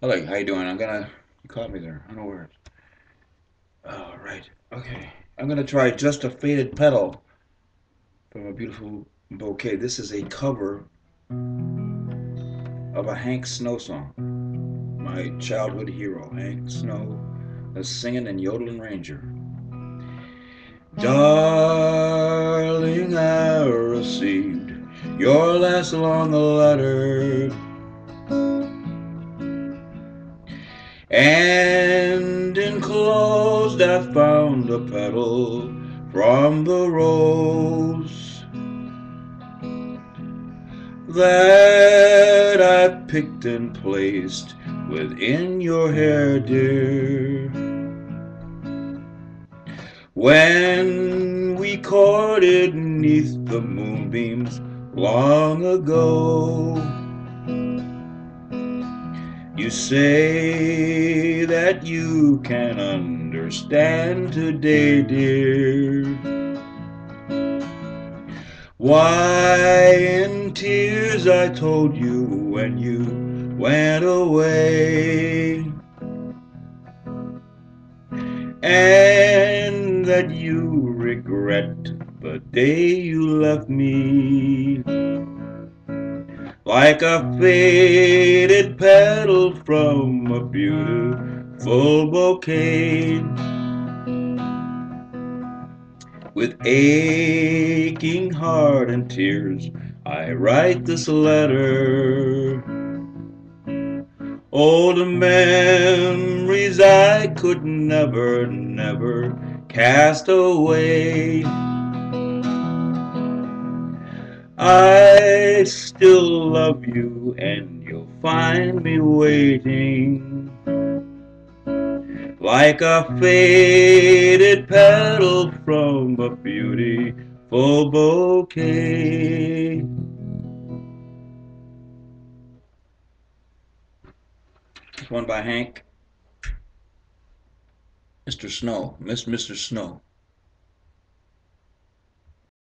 Hello, how you doing? I'm gonna. You caught me there. I know Unawares. All oh, right. Okay. I'm gonna try just a faded petal from a beautiful bouquet. This is a cover of a Hank Snow song. My childhood hero, Hank Snow, a singing and yodeling ranger. Darling, I received your last long letter. And enclosed I found a petal from the rose that I picked and placed within your hair, dear. When we courted neath the moonbeams long ago, you say that you can understand today, dear. Why in tears I told you when you went away. And that you regret the day you left me like a faded petal from a beautiful bouquet. With aching heart and tears, I write this letter. Old memories I could never, never cast away. I still love you and you'll find me waiting like a faded petal from a beautiful bouquet. This One by Hank. Mr. Snow, Miss Mr. Snow.